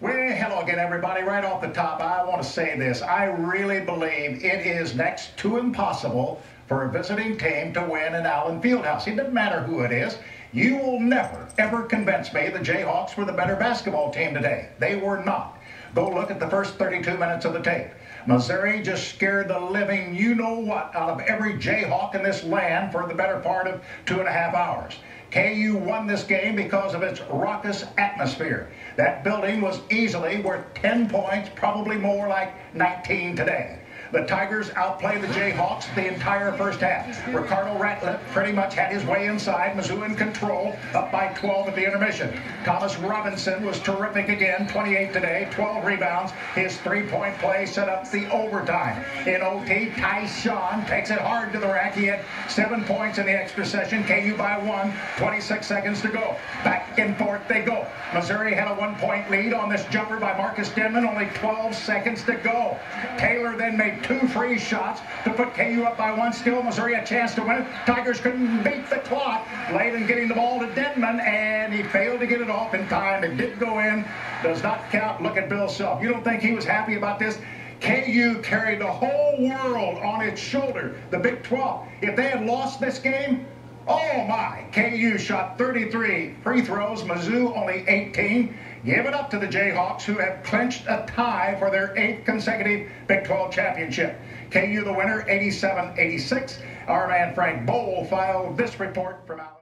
Well, hello again, everybody. Right off the top, I want to say this. I really believe it is next to impossible for a visiting team to win in Allen Fieldhouse. It doesn't matter who it is. You will never, ever convince me the Jayhawks were the better basketball team today. They were not. Go look at the first 32 minutes of the tape. Missouri just scared the living you know what out of every Jayhawk in this land for the better part of two and a half hours. KU won this game because of its raucous atmosphere. That building was easily worth 10 points, probably more like 19 today. The Tigers outplayed the Jayhawks the entire first half. Ricardo Ratliffe pretty much had his way inside. Mizzou in control, up by 12 at the intermission. Thomas Robinson was terrific again, 28 today, 12 rebounds. His three-point play set up the overtime. In OT, Tyshawn takes it hard to the rack. He had seven points in the extra session. KU by one, 26 seconds to go. Back and forth they go. Missouri had a one-point lead on this jumper by Marcus Denmon. only 12 seconds to go. Taylor then made two free shots to put KU up by one. Still, Missouri a chance to win. Tigers couldn't beat the clock. Layden getting the ball to Denmon, and he failed to get it off in time. It did go in. Does not count. Look at Bill Self. You don't think he was happy about this? KU carried the whole world on its shoulder, the Big 12. If they had lost this game! KU shot 33 free throws, Mizzou only 18. Give it up to the Jayhawks, who have clinched a tie for their eighth consecutive Big 12 championship. KU the winner, 87 86. Our man Frank Boal filed this report from out.